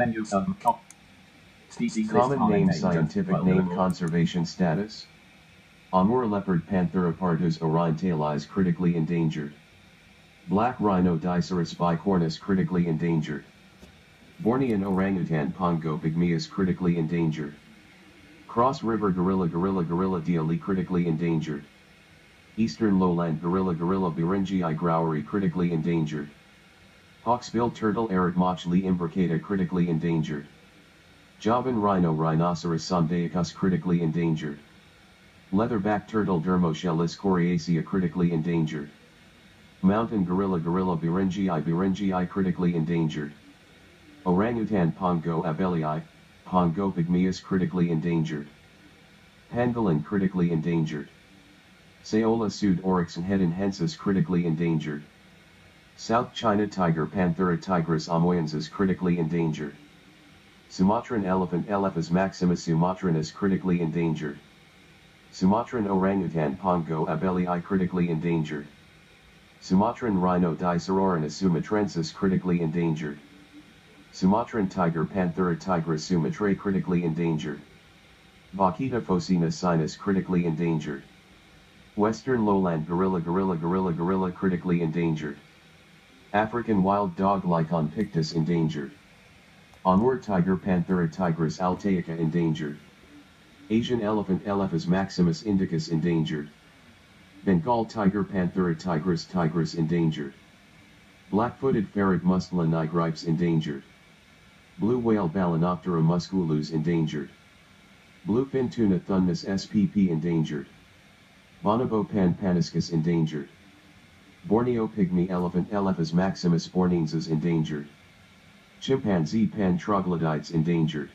Menu sub. Species Common name, scientific name, vulnerable. conservation status. Amur leopard Panthera pardus orientalis critically endangered. Black rhino Diceros bicornis critically endangered. Bornean orangutan Pongo pygmaeus critically endangered. Cross river gorilla gorilla gorilla diehli critically endangered. Eastern lowland gorilla gorilla Beringei graueri critically endangered. Hawksbill turtle Eretmochelys imbricata critically endangered. Javan rhino Rhinoceros sondaicus critically endangered. Leatherback turtle Dermochelys coriacea critically endangered. Mountain gorilla gorilla Beringei Beringei critically endangered. Orangutan Pongo abelii, Pongo pygmaeus critically endangered. Pangolin critically endangered. Saola Pseudoryx and critically endangered. South China tiger Panthera tigris amoyensis is critically endangered. Sumatran elephant Elephas maximus sumatranus is critically endangered. Sumatran orangutan Pongo abelii critically endangered. Sumatran rhino Dicerorhinus sumatrensis critically endangered. Sumatran tiger Panthera tigris sumatrae critically endangered. Vaquita phocoena sinus critically endangered. Western lowland gorilla gorilla gorilla gorilla critically endangered. African wild dog Lycaon pictus endangered. Onward tiger Panthera tigris altaica endangered. Asian elephant Elephas maximus indicus endangered. Bengal tiger Panthera tigris tigris endangered. Black-footed ferret Mustela nigripes endangered. Blue whale Balaenoptera musculus endangered. Bluefin tuna Thunnus spp endangered. Bonobo pan paniscus endangered. Borneo pygmy elephant Elephas maximus bornensis endangered. Chimpanzee pan troglodytes endangered.